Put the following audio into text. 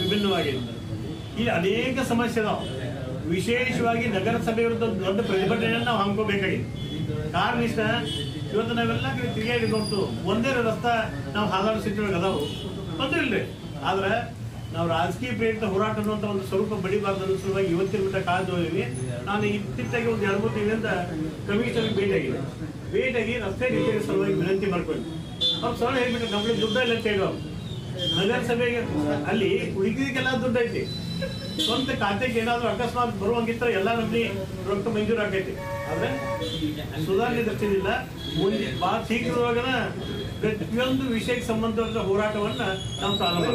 ವಿಭಿನ್ನವಾಗಿದೆ. ಈ ಅನೇಕ ಸಮಸ್ಯೆ ಅದಾವ ವಿಶೇಷವಾಗಿ ನಗರಸಭೆ ವಿರುದ್ಧ ದೊಡ್ಡ ಪ್ರತಿಭಟನೆಯನ್ನು ನಾವು ಹಮ್ಮಿಕೋಬೇಕಾಗಿದೆ ಕಾರಣ ಇಷ್ಟ, ಇವತ್ತು ನಾವೆಲ್ಲ ಕಡೆ ತಿರುಗಾಡಿಕೊಂಡು ಒಂದೇ ರಸ್ತೆ ನಾವು ಹಾದಾಡ ಸ್ಥಿತಿಯೊಳಗೆ ಅದಾವು. ತೊಂದರೆ ಇಲ್ರಿ. ಆದ್ರೆ ನಾವು ರಾಜಕೀಯ ಪ್ರೇರಿತ ಹೋರಾಟ ಅನ್ನುವಂಥ ಒಂದು ಸ್ವರೂಪ ಬಡಿಬಾರ್ದು ಅನ್ನೋ ಸಲುವಾಗಿ ಇವತ್ತಿನ ಮಟ್ಟ ಕಾದು ನಾನು ಇತ್ತಿತ್ತಾಗಿ ಒಂದು ಎರಡು ಮೂರು ತಿಂಗಳಿಂದ ಕಮಿಷನರ್ಗೆ ಭೇಟಿಯಾಗಿದೆ ಭೇಟಿಯಾಗಿ ರಸ್ತೆ ರೀತಿಯ ಸಲುವಾಗಿ ವಿನಂತಿ ಮಾಡ್ಕೊಂಡು ಅವ್ರು ಸರಳ ಹೇಳ್ಬಿಟ್ಟು ನಮ್ಗೆ ದುಡ್ಡ ಇಲ್ಲ ಅಂತ ಹೇಳುವ ನಗರಸಭೆಗೆ ಅಲ್ಲಿ ಉಳಿದಿದ್ದಕ್ಕೆಲ್ಲ ದುಡ್ಡು ಐತಿ. ಸ್ವಂತ ಖಾತೆಗೆ ಏನಾದ್ರು ಅಕಸ್ಮಾತ್ ಬರುವಂಗಿತ್ತ ಎಲ್ಲ ನಮ್ಮ ರೊಕ್ಕ ಮಂಜೂರು ಆಗೈತಿ. ಆದ್ರೆ ಸುಧಾರಣೆ ದೃಷ್ಟಿಯಿಂದ ಮುಂದೆ ಬಹಳ ಶೀಘ್ರವಾಗನ ಪ್ರತಿಯೊಂದು ವಿಷಯಕ್ಕೆ ಸಂಬಂಧಪಟ್ಟ ಹೋರಾಟವನ್ನ ನಾವು ಪ್ರಾರಂಭ